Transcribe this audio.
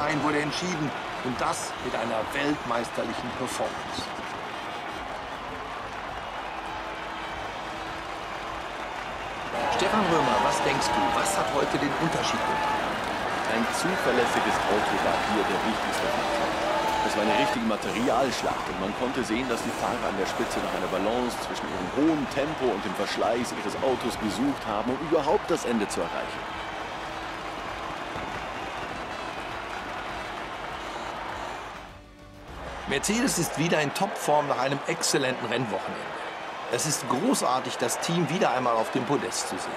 Rennen wurde entschieden und das mit einer weltmeisterlichen Performance. Stefan Römer, was denkst du, was hat heute den Unterschied gemacht? Ein zuverlässiges Auto war hier der wichtigste Faktor. Es war eine richtige Materialschlacht und man konnte sehen, dass die Fahrer an der Spitze nach einer Balance zwischen ihrem hohen Tempo und dem Verschleiß ihres Autos gesucht haben, um überhaupt das Ende zu erreichen. Mercedes ist wieder in Topform nach einem exzellenten Rennwochenende. Es ist großartig, das Team wieder einmal auf dem Podest zu sehen.